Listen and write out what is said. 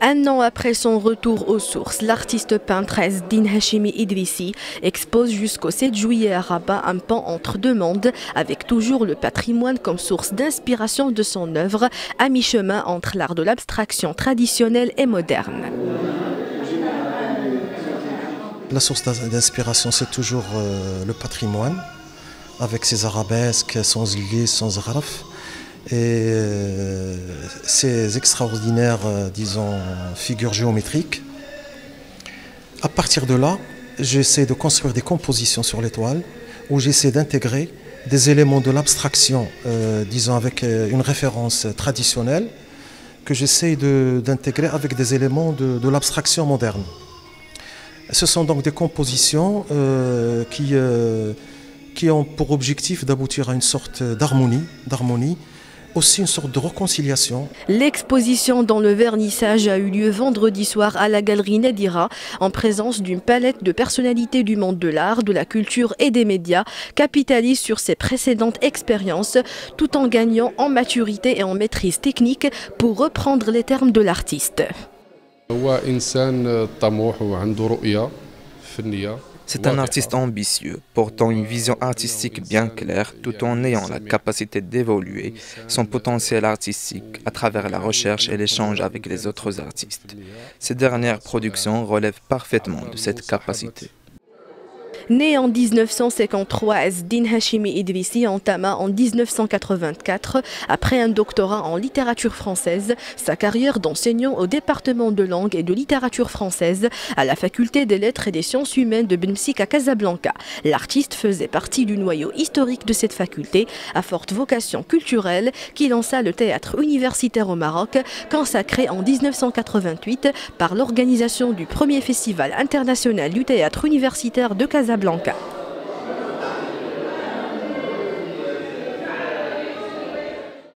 Un an après son retour aux sources, l'artiste peintre Din Hashimi Idrissi expose jusqu'au 7 juillet à Rabat un pan entre deux mondes, avec toujours le patrimoine comme source d'inspiration de son œuvre, à mi-chemin entre l'art de l'abstraction traditionnelle et moderne. La source d'inspiration, c'est toujours euh, le patrimoine, avec ses arabesques, son zli, son zraf et euh, ces extraordinaires, euh, disons, figures géométriques. À partir de là, j'essaie de construire des compositions sur l'étoile où j'essaie d'intégrer des éléments de l'abstraction, euh, disons avec une référence traditionnelle, que j'essaie d'intégrer avec des éléments de, l'abstraction moderne. Ce sont donc des compositions qui, qui ont pour objectif d'aboutir à une sorte d'harmonie, d'harmonie aussi une sorte de réconciliation. L'exposition dans le vernissage a eu lieu vendredi soir à la galerie Nedira en présence d'une palette de personnalités du monde de l'art, de la culture et des médias, capitalise sur ses précédentes expériences tout en gagnant en maturité et en maîtrise technique pour reprendre les termes de l'artiste. C'est un artiste ambitieux, portant une vision artistique bien claire tout en ayant la capacité d'évoluer son potentiel artistique à travers la recherche et l'échange avec les autres artistes. Ces dernières productions relèvent parfaitement de cette capacité. Né en 1953, Asdin Hashimi Idrissi entama en 1984, après un doctorat en littérature française, sa carrière d'enseignant au département de langue et de littérature française à la faculté des lettres et des sciences humaines de Bemsik à Casablanca. L'artiste faisait partie du noyau historique de cette faculté, à forte vocation culturelle, qui lança le théâtre universitaire au Maroc, consacré en 1988 par l'organisation du premier festival international du théâtre universitaire de Casablanca. Blanca.